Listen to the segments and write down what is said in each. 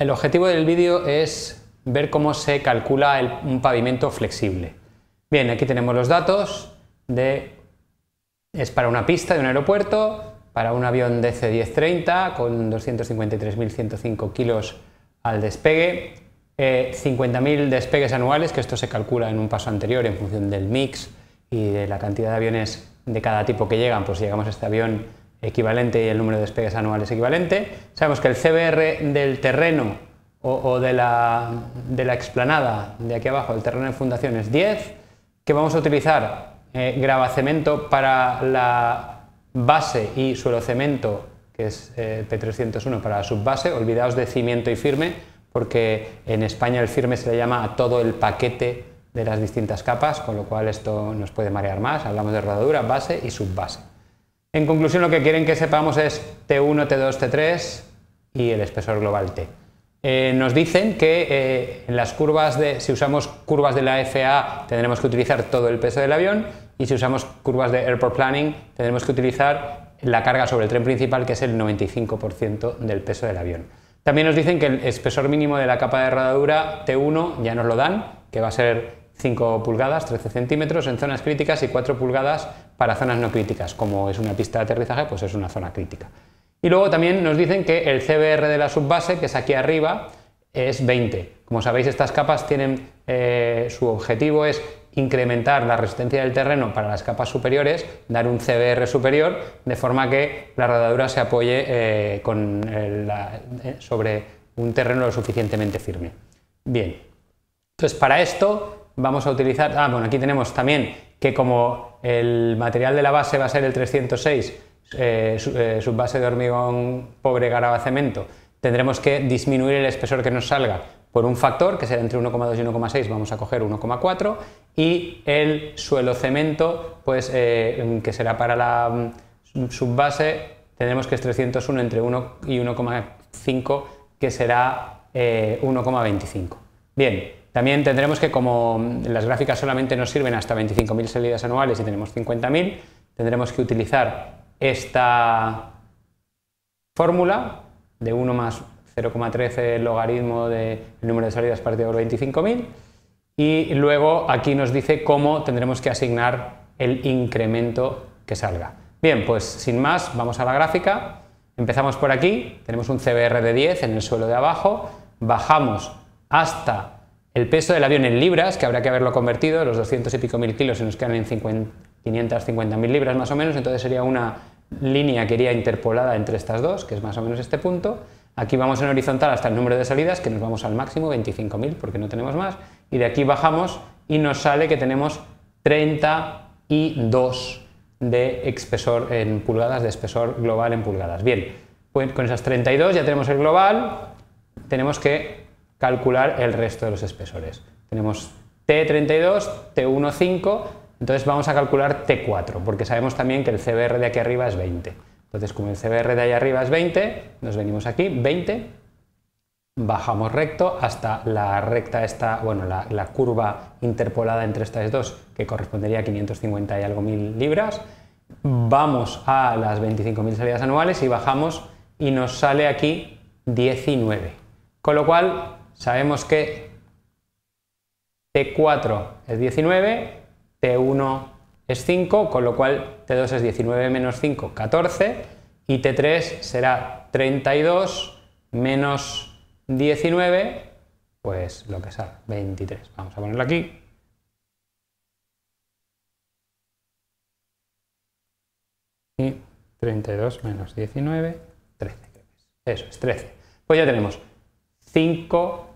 El objetivo del vídeo es ver cómo se calcula un pavimento flexible. Bien, aquí tenemos los datos de... Es para una pista de un aeropuerto, para un avión DC-1030 con 253.105 kilos al despegue, 50.000 eh, despegues anuales, que esto se calcula en un paso anterior en función del mix y de la cantidad de aviones de cada tipo que llegan, pues llegamos a este avión equivalente y el número de despegues anuales equivalente. Sabemos que el CBR del terreno o, de, la, explanada de aquí abajo, el terreno de fundación es 10, que vamos a utilizar eh, gravacemento para la base y suelo cemento, que es eh, P301 para la subbase, olvidaos de cimiento y firme, porque en España el firme se le llama a todo el paquete de las distintas capas, con lo cual esto nos puede marear más, hablamos de rodadura, base y subbase. En conclusión, lo que quieren que sepamos es T1, T2, T3 y el espesor global T. Eh, nos dicen que eh, en las curvas de, si usamos curvas de la FAA tendremos que utilizar todo el peso del avión y si usamos curvas de Airport Planning tendremos que utilizar la carga sobre el tren principal que es el 95% del peso del avión. También nos dicen que el espesor mínimo de la capa de rodadura T1 ya nos lo dan, que va a ser 5 pulgadas, 13 centímetros en zonas críticas y 4 pulgadas para zonas no críticas. Como es una pista de aterrizaje, pues es una zona crítica. Y luego también nos dicen que el CBR de la subbase, que es aquí arriba, es 20. Como sabéis, estas capas tienen, eh, su objetivo es incrementar la resistencia del terreno para las capas superiores, dar un CBR superior, de forma que la rodadura se apoye eh, eh, sobre un terreno lo suficientemente firme. Bien, entonces para esto vamos a utilizar, ah, bueno, aquí tenemos también que como el material de la base va a ser el 306, eh, eh, subbase de hormigón pobre garaba cemento, tendremos que disminuir el espesor que nos salga por un factor, que será entre 1,2 y 1,6, vamos a coger 1,4, y el suelo cemento, pues eh, que será para la mm, subbase, tendremos que es 301 entre 1 y 1,5, que será 1,25. Bien, también tendremos que como las gráficas solamente nos sirven hasta 25.000 salidas anuales y tenemos 50.000, tendremos que utilizar esta fórmula de 1 más 0,13 logaritmo del número de salidas partido por 25.000 y luego aquí nos dice cómo tendremos que asignar el incremento que salga. Bien, pues sin más, vamos a la gráfica. Empezamos por aquí, tenemos un CBR de 10 en el suelo de abajo, bajamos hasta el peso del avión en libras, que habrá que haberlo convertido, los 200 y pico mil kilos se nos quedan en 550 mil libras más o menos, entonces sería una línea que iría interpolada entre estas dos, que es más o menos este punto. Aquí vamos en horizontal hasta el número de salidas, que nos vamos al máximo, 25.000, porque no tenemos más, y de aquí bajamos y nos sale que tenemos 32 de espesor en pulgadas, de espesor global en pulgadas. Bien, pues con esas 32 ya tenemos el global, tenemos que calcular el resto de los espesores. Tenemos T32, T15, entonces vamos a calcular T4, porque sabemos también que el CBR de aquí arriba es 20. Entonces, como el CBR de ahí arriba es 20, nos venimos aquí, 20, bajamos recto hasta la recta esta, bueno, la, curva interpolada entre estas dos, que correspondería a 550 y algo mil libras, vamos a las 25.000 salidas anuales y bajamos y nos sale aquí 19. Con lo cual, sabemos que T4 es 19, T1 es 5, con lo cual T2 es 19 menos 5, 14, y T3 será 32 menos 19, pues lo que sea, 23. Vamos a ponerlo aquí. Y 32 menos 19, 13. Eso es 13. Pues ya tenemos 5,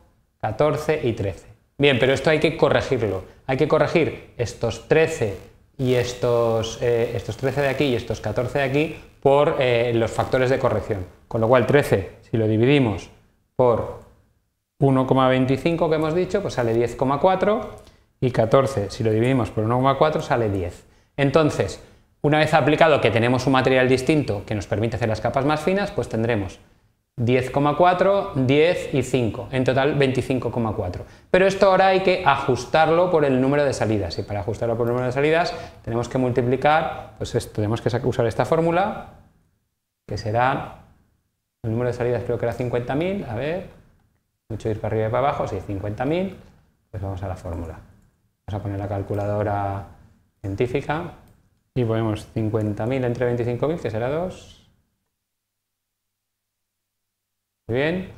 14 y 13. Bien, pero esto hay que corregirlo. Hay que corregir estos 13 y estos, eh, estos 13 de aquí y estos 14 de aquí por eh, los factores de corrección. Con lo cual 13, si lo dividimos por 1,25 que hemos dicho, pues sale 10,4 y 14, si lo dividimos por 1,4 sale 10. Entonces, una vez aplicado que tenemos un material distinto que nos permite hacer las capas más finas, pues tendremos 10,4, 10 y 5, en total 25,4. Pero esto ahora hay que ajustarlo por el número de salidas y para ajustarlo por el número de salidas tenemos que multiplicar, pues esto, tenemos que usar esta fórmula que será, el número de salidas creo que era 50.000, a ver, mucho ir para arriba y para abajo, sí, 50.000, pues vamos a la fórmula. Vamos a poner la calculadora científica y ponemos 50.000 entre 25.000, que será 2. Muy bien.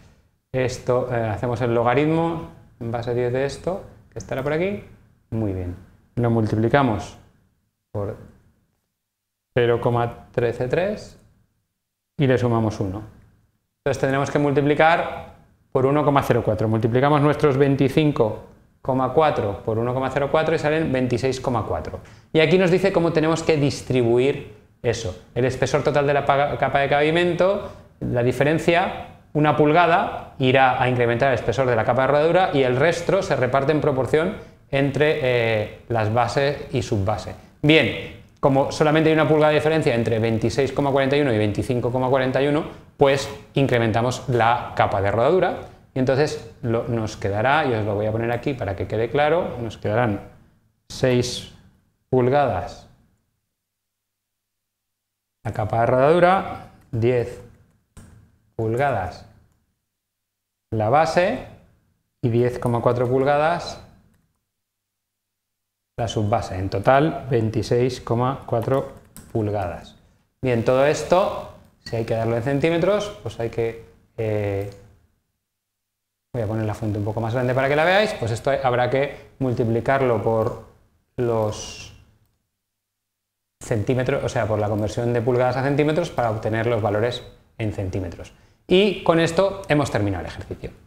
Esto, eh, hacemos el logaritmo en base a 10 de esto, que estará por aquí. Muy bien. Lo multiplicamos por 0,133 y le sumamos 1. Entonces tendremos que multiplicar por 1,04. Multiplicamos nuestros 25,4 por 1,04 y salen 26,4. Y aquí nos dice cómo tenemos que distribuir eso. El espesor total de la capa de pavimento, la diferencia, una pulgada, irá a incrementar el espesor de la capa de rodadura y el resto se reparte en proporción entre eh, las bases y subbase. Bien, como solamente hay una pulgada de diferencia entre 26,41 y 25,41, pues incrementamos la capa de rodadura y entonces nos quedará, y os lo voy a poner aquí para que quede claro, nos quedarán 6 pulgadas la capa de rodadura, 10 pulgadas la base y 10,4 pulgadas la subbase. En total 26,4 pulgadas. Bien, todo esto, si hay que darlo en centímetros, pues hay que... Eh, voy a poner la fuente un poco más grande para que la veáis, pues esto habrá que multiplicarlo por los centímetros, o sea, por la conversión de pulgadas a centímetros para obtener los valores en centímetros. Y con esto hemos terminado el ejercicio.